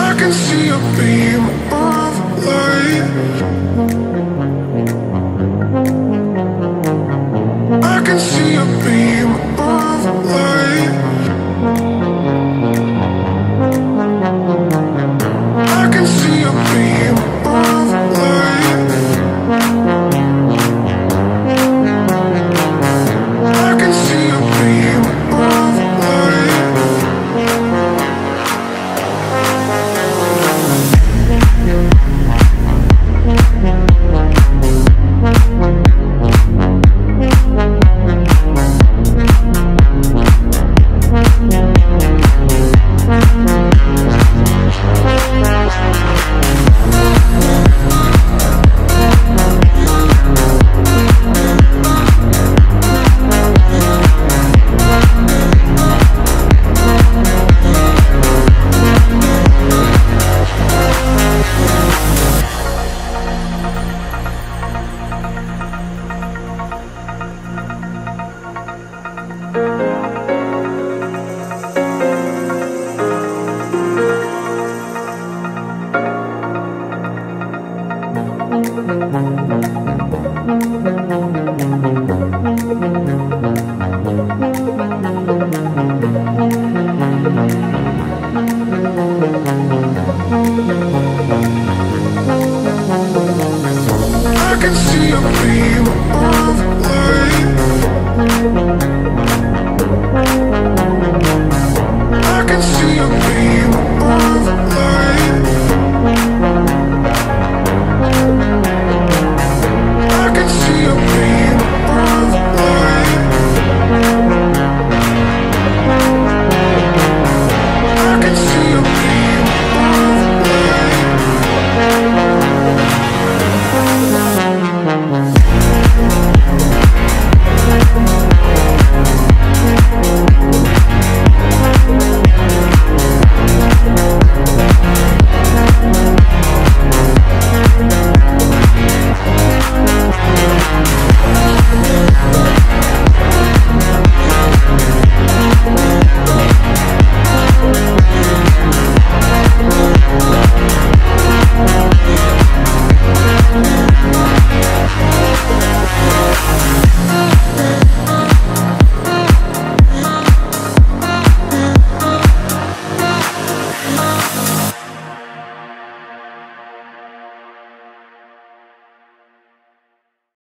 I can see a beam of light. I can see a beam I can see a beam of light.